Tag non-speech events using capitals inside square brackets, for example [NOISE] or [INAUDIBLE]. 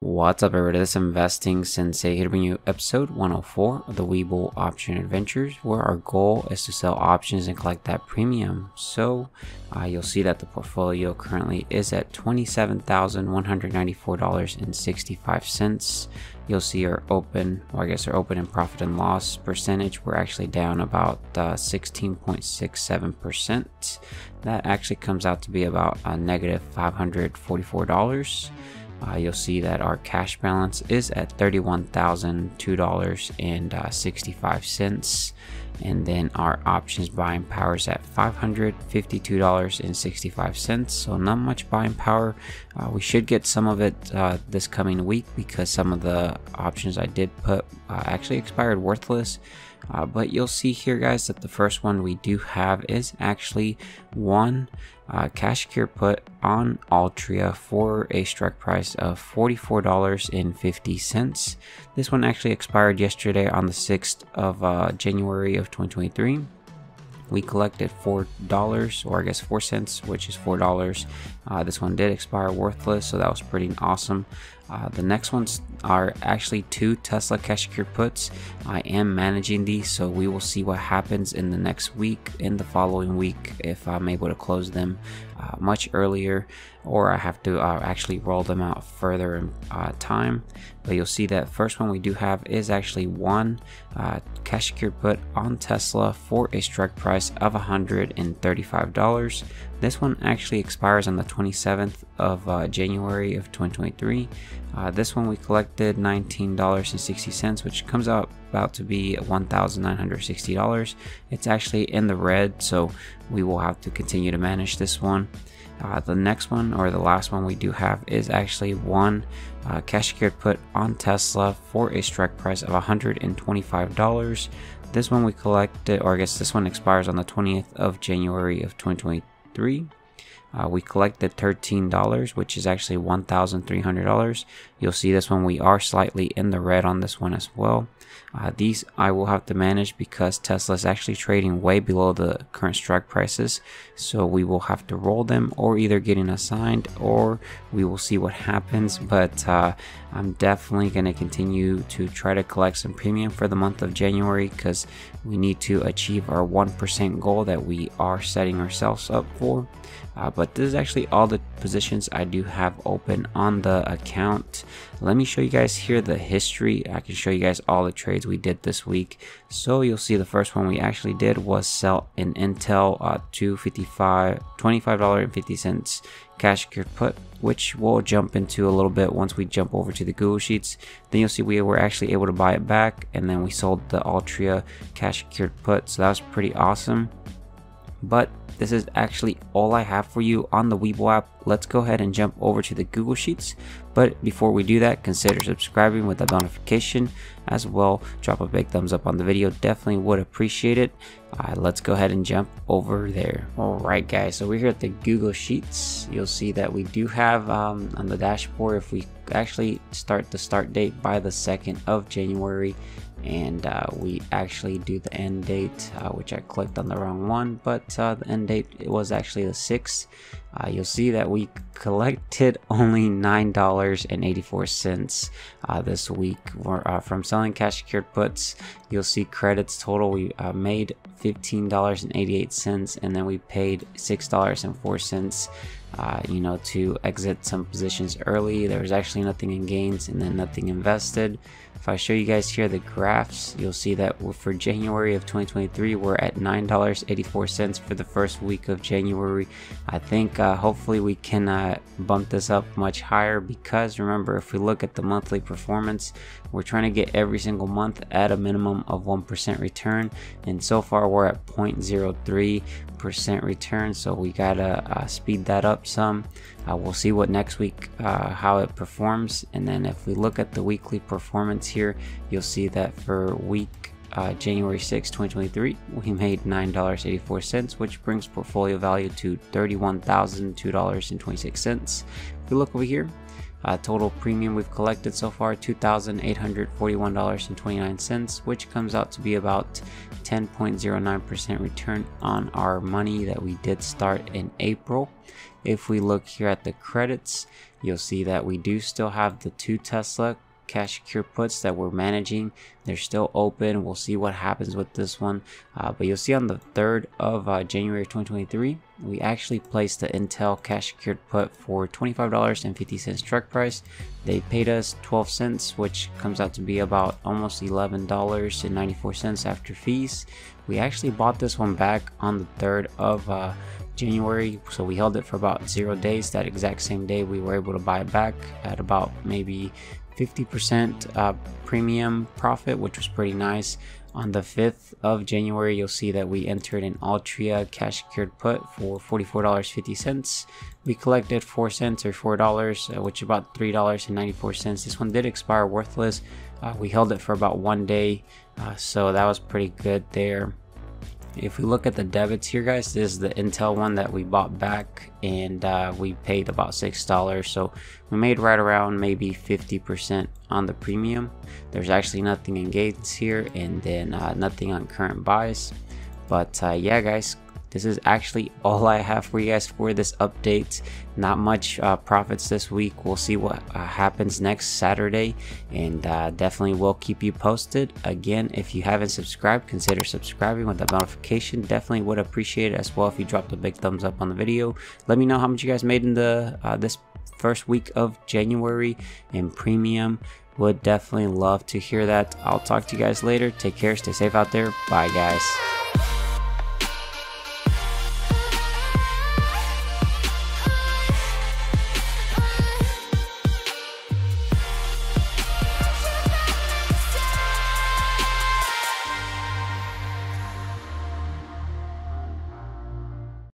What's up everybody, this is Investing Sensei here to bring you episode 104 of the Webull Option Adventures where our goal is to sell options and collect that premium. So uh, you'll see that the portfolio currently is at $27,194.65. You'll see our open, or I guess our open and profit and loss percentage, we're actually down about 16.67%. Uh, that actually comes out to be about a negative $544 uh, you'll see that our cash balance is at $31,002.65 and then our options buying power is at $552.65 so not much buying power. Uh, we should get some of it uh, this coming week because some of the options I did put uh, actually expired worthless uh, but you'll see here guys that the first one we do have is actually one uh, cash cure put on Altria for a strike price of $44.50. This one actually expired yesterday on the 6th of uh, January of 2023 we collected four dollars or i guess four cents which is four dollars. Uh, this one did expire worthless so that was pretty awesome uh, the next ones are actually two Tesla cash secure puts. I am managing these, so we will see what happens in the next week, in the following week, if I'm able to close them uh, much earlier, or I have to uh, actually roll them out further in uh, time. But you'll see that first one we do have is actually one uh, cash secure put on Tesla for a strike price of $135. This one actually expires on the 27th of uh, January of 2023. Uh, this one we collected $19.60, which comes out about to be $1,960. It's actually in the red, so we will have to continue to manage this one. Uh, the next one, or the last one we do have, is actually one uh, cash secured put on Tesla for a strike price of $125. This one we collected, or I guess this one expires on the 20th of January of 2023. Uh, we collected $13, which is actually $1,300. You'll see this one, we are slightly in the red on this one as well. Uh, these I will have to manage because Tesla is actually trading way below the current strike prices. So we will have to roll them or either getting assigned or we will see what happens. But uh, I'm definitely going to continue to try to collect some premium for the month of January because we need to achieve our 1% goal that we are setting ourselves up for. Uh, but this is actually all the positions I do have open on the account. Let me show you guys here the history. I can show you guys all the trades we did this week. So you'll see the first one we actually did was sell an Intel uh, 255 $25.50 cash secured put which we'll jump into a little bit once we jump over to the Google Sheets. Then you'll see we were actually able to buy it back and then we sold the Altria cash secured put. So that was pretty awesome. But this is actually all I have for you on the Webull app. Let's go ahead and jump over to the Google Sheets. But before we do that, consider subscribing with a notification as well. Drop a big thumbs up on the video. Definitely would appreciate it. Uh, let's go ahead and jump over there. Alright guys, so we're here at the Google Sheets. You'll see that we do have um, on the dashboard, if we actually start the start date by the 2nd of January, and uh, we actually do the end date uh, which I clicked on the wrong one but uh, the end date it was actually the 6th uh, you'll see that we collected [LAUGHS] only $9.84 uh, this week uh, from selling cash secured puts. You'll see credits total we made $15.88 and then we paid $6.04 uh, you know, to exit some positions early. There was actually nothing in gains and then nothing invested. If I show you guys here the graphs, you'll see that for January of 2023, we're at $9.84 for the first week of January. I think uh, hopefully we can uh, bump this up much higher because remember, if we look at the monthly performance, we're trying to get every single month at a minimum of 1% return. And so far we're at 0.03% return. So we gotta uh, speed that up some. Uh, we'll see what next week, uh, how it performs. And then if we look at the weekly performance here, you'll see that for week uh, January 6, 2023, we made $9.84, which brings portfolio value to $31,002.26. If we look over here, uh, total premium we've collected so far $2,841.29, which comes out to be about 10.09% return on our money that we did start in April. If we look here at the credits, you'll see that we do still have the two Tesla cash secure puts that we're managing they're still open we'll see what happens with this one uh, but you'll see on the 3rd of uh, january 2023 we actually placed the intel cash secured put for $25.50 strike price they paid us 12 cents which comes out to be about almost $11.94 after fees we actually bought this one back on the 3rd of uh, January. So we held it for about zero days. That exact same day, we were able to buy it back at about maybe 50% uh, premium profit, which was pretty nice. On the 5th of January, you'll see that we entered an Altria cash secured put for $44.50. We collected 4 cents or $4, uh, which is about $3.94. This one did expire worthless. Uh, we held it for about one day, uh, so that was pretty good there if we look at the debits here guys this is the intel one that we bought back and uh, we paid about six dollars. So we made right around maybe 50 percent on the premium. There's actually nothing in gates here and then uh, nothing on current buys. But uh, yeah guys this is actually all I have for you guys for this update. Not much uh, profits this week. We'll see what uh, happens next Saturday and uh, definitely will keep you posted. Again, if you haven't subscribed, consider subscribing with the notification. Definitely would appreciate it as well if you dropped a big thumbs up on the video. Let me know how much you guys made in the uh, this first week of January in premium. Would definitely love to hear that. I'll talk to you guys later. Take care. Stay safe out there. Bye, guys.